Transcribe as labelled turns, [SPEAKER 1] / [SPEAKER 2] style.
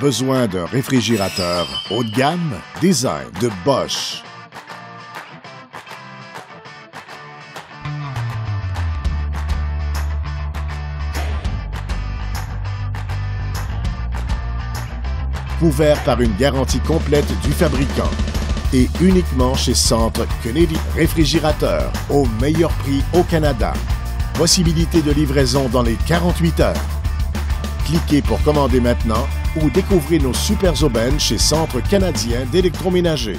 [SPEAKER 1] Besoin d'un réfrigérateur haut de gamme? Design de Bosch. Couvert par une garantie complète du fabricant et uniquement chez Centre Kennedy Réfrigérateur au meilleur prix au Canada. Possibilité de livraison dans les 48 heures. Cliquez pour commander maintenant ou découvrez nos super aubaines chez Centre canadien d'électroménager.